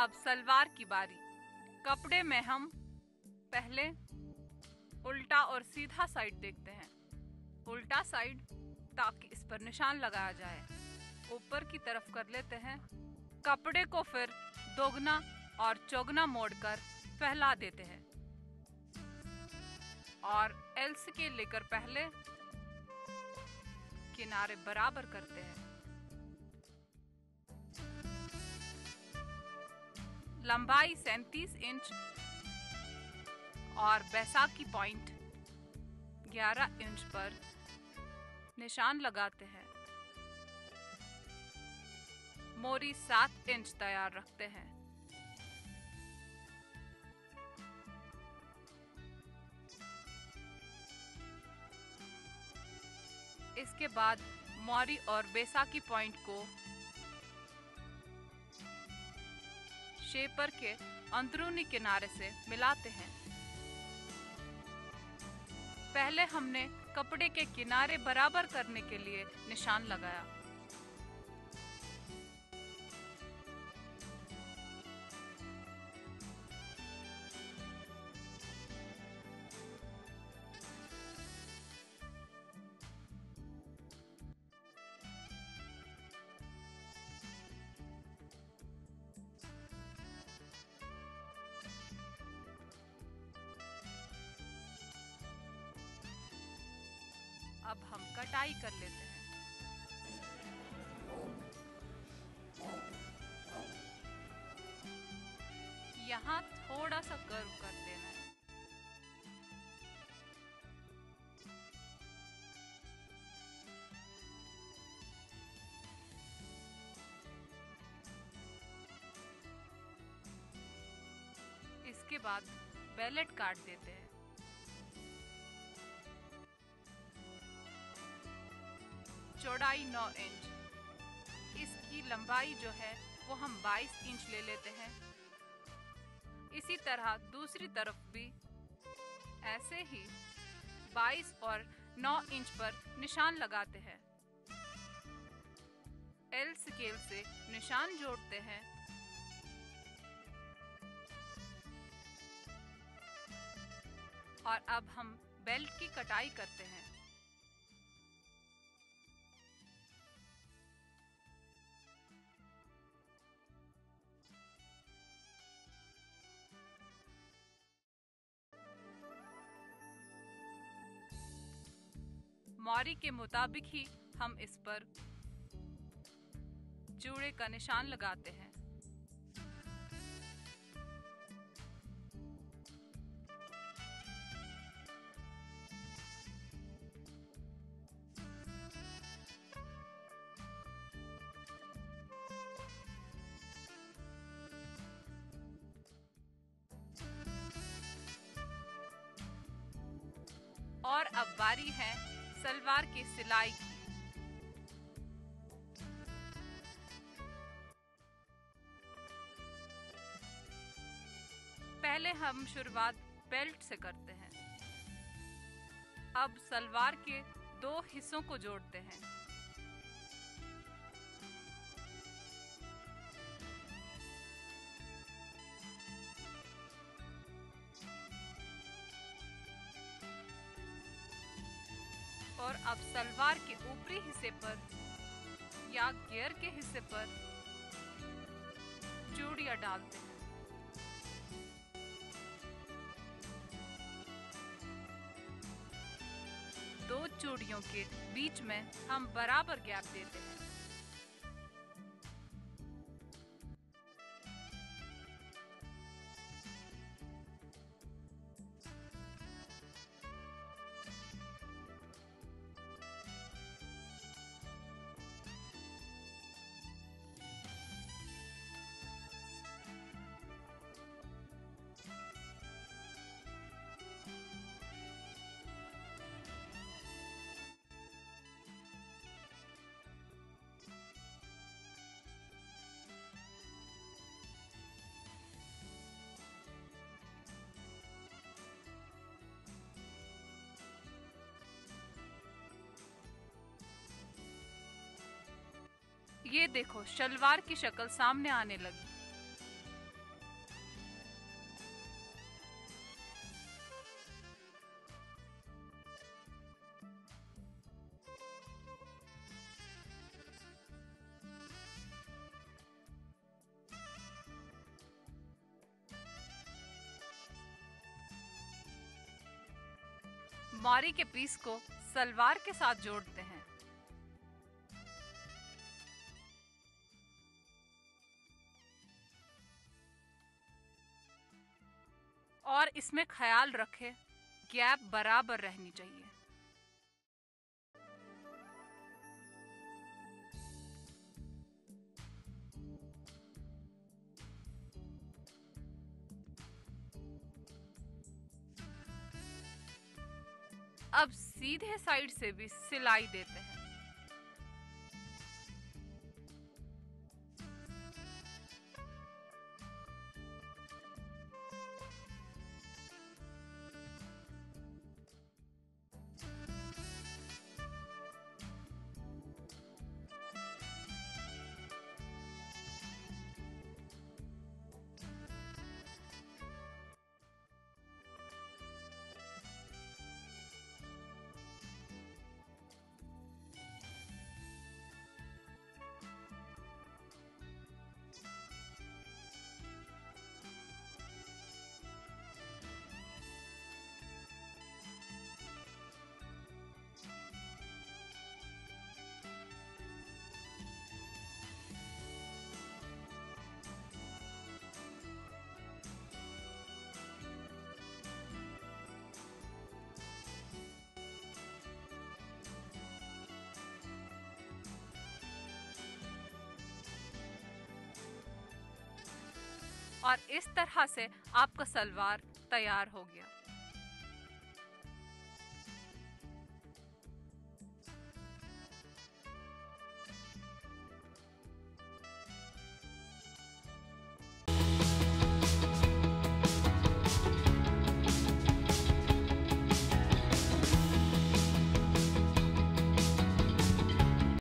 अब सलवार की बारी। कपड़े में हम पहले उल्टा और सीधा साइड देखते हैं। उल्टा साइड ताकि इस पर निशान लगाया जाए। ऊपर की तरफ़ कर लेते हैं। कपड़े को फिर दोगुना और चौगना मोड़कर फैला देते हैं। और एल्स के लेकर पहले किनारे बराबर करते हैं। लंबाई 37 इंच और बैसाखी पॉइंट 11 इंच पर निशान लगाते हैं। मोरी 7 इंच तैयार रखते हैं। इसके बाद मोरी और बैसाखी पॉइंट को शेपर के अंदरूनी किनारे से मिलाते हैं। पहले हमने कपड़े के किनारे बराबर करने के लिए निशान लगाया। अब हम कटाई कर लेते हैं। यहाँ थोड़ा सा कर्व कर देना है। इसके बाद बैलेट काट देते हैं। चौड़ाई 9 इंच। इसकी लंबाई जो है, वो हम 22 इंच ले लेते हैं। इसी तरह दूसरी तरफ़ भी ऐसे ही 22 और 9 इंच पर निशान लगाते हैं। एल स्केल से निशान जोड़ते हैं। और अब हम बेल्ट की कटाई करते हैं। मौरी के मुताबिक ही हम इस पर जूड़े का निशान लगाते हैं। और अब बारी है सलवार की सिलाई की। पहले हम शुरुआत बेल्ट से करते हैं। अब सलवार के दो हिस्सों को जोड़ते हैं। और अब सलवार के ऊपरी हिस्से पर या गियर के हिस्से पर चूड़िया डालते हैं। दो चूड़ियों के बीच में हम बराबर गैप देते हैं। ये देखो, शलवार की शक्ल सामने आने लगी। मारी के पीस को सलवार के साथ जोड़ते हैं। इसमें ख्याल रखें गैप बराबर रहनी चाहिए। अब सीधे साइड से भी सिलाई देते हैं। और इस तरह से आपका सलवार तैयार हो गया।